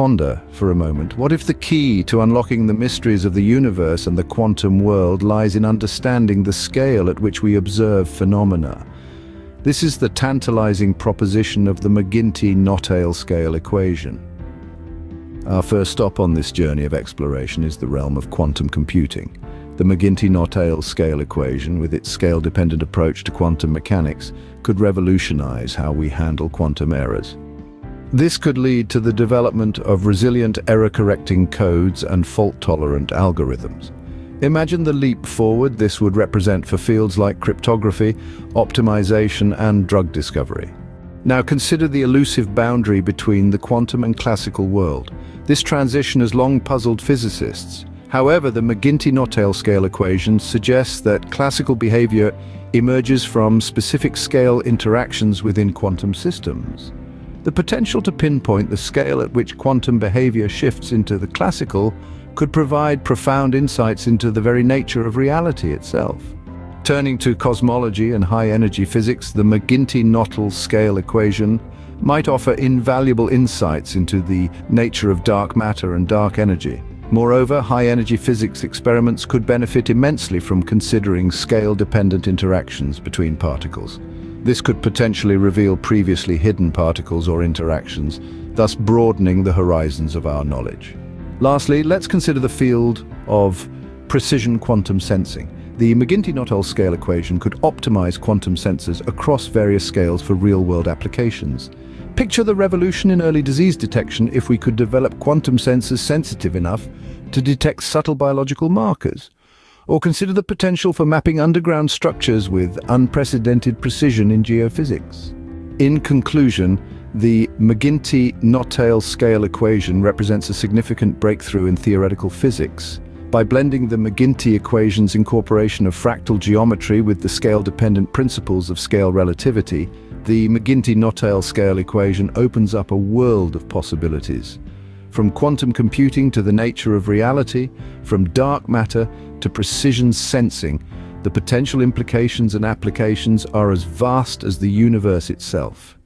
ponder for a moment. What if the key to unlocking the mysteries of the universe and the quantum world lies in understanding the scale at which we observe phenomena? This is the tantalizing proposition of the McGinty-Nottale scale equation. Our first stop on this journey of exploration is the realm of quantum computing. The McGinty-Nottale scale equation, with its scale-dependent approach to quantum mechanics, could revolutionize how we handle quantum errors. This could lead to the development of resilient error-correcting codes and fault-tolerant algorithms. Imagine the leap forward this would represent for fields like cryptography, optimization and drug discovery. Now consider the elusive boundary between the quantum and classical world. This transition has long puzzled physicists. However, the McGinty-Nottale scale equation suggests that classical behavior emerges from specific scale interactions within quantum systems. The potential to pinpoint the scale at which quantum behavior shifts into the classical could provide profound insights into the very nature of reality itself. Turning to cosmology and high-energy physics, the McGinty-Nottale scale equation might offer invaluable insights into the nature of dark matter and dark energy. Moreover, high-energy physics experiments could benefit immensely from considering scale-dependent interactions between particles. This could potentially reveal previously hidden particles or interactions, thus broadening the horizons of our knowledge. Lastly, let's consider the field of precision quantum sensing. The McGinty-Nottale scale equation could optimize quantum sensors across various scales for real-world applications. Picture the revolution in early disease detection if we could develop quantum sensors sensitive enough to detect subtle biological markers. Or consider the potential for mapping underground structures with unprecedented precision in geophysics. In conclusion, the McGinty-Nottale scale equation represents a significant breakthrough in theoretical physics. By blending the McGinty equation's incorporation of fractal geometry with the scale-dependent principles of scale relativity, the McGinty-Nottale scale equation opens up a world of possibilities. From quantum computing to the nature of reality, from dark matter to precision sensing, the potential implications and applications are as vast as the universe itself.